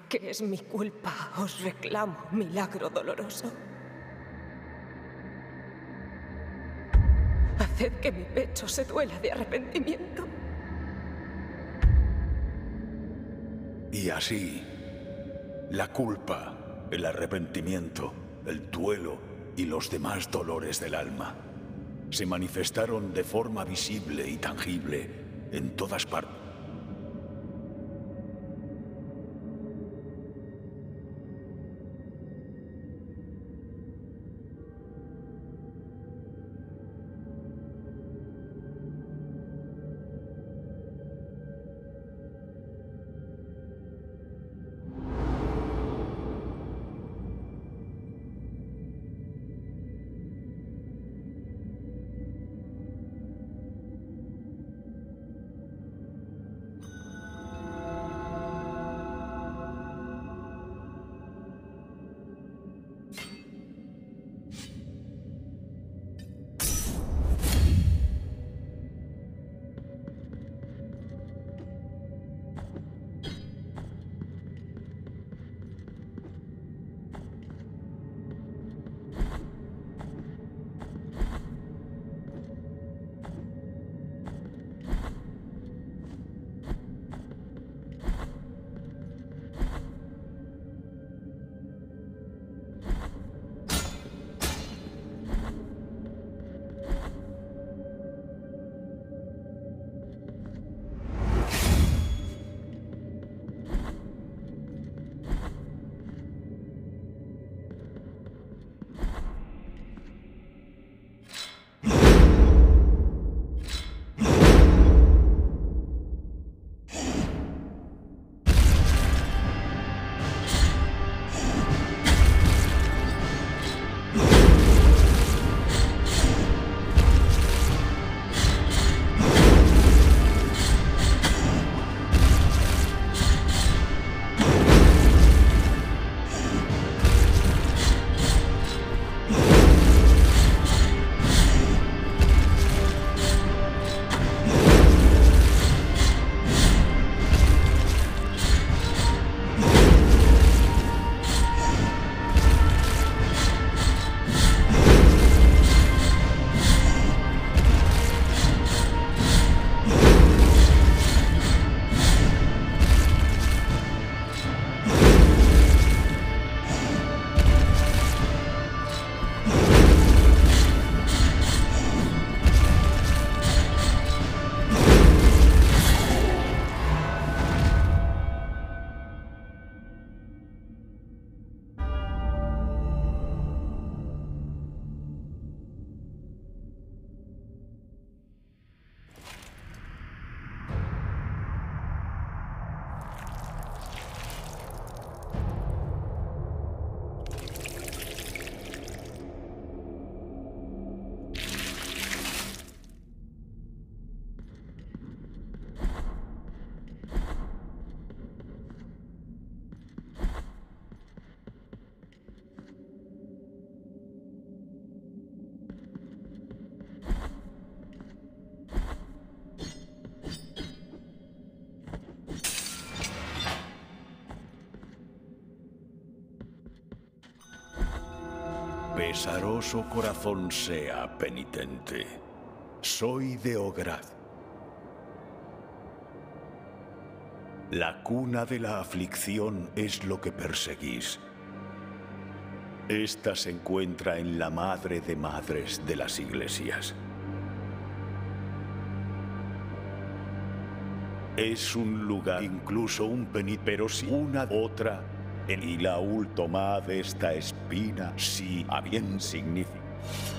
que es mi culpa, os reclamo milagro doloroso. Haced que mi pecho se duela de arrepentimiento. Y así, la culpa, el arrepentimiento, el duelo y los demás dolores del alma se manifestaron de forma visible y tangible en todas partes. Pesaroso corazón sea penitente. Soy de Ograd. La cuna de la aflicción es lo que perseguís. Esta se encuentra en la madre de madres de las iglesias. Es un lugar, incluso un penit, pero si una otra y la última de esta espina, si a bien significa.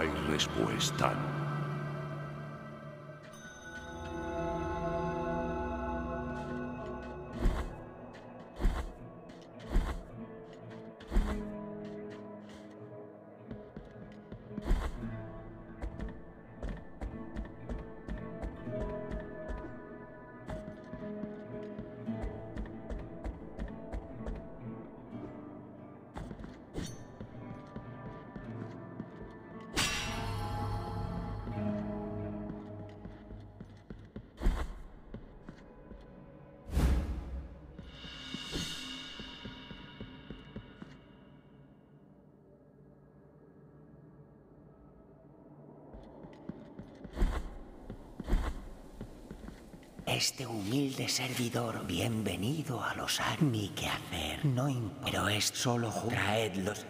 Hay respuesta. Este humilde servidor, bienvenido a los. Ni qué hacer, no importa. Pero es solo traedlos.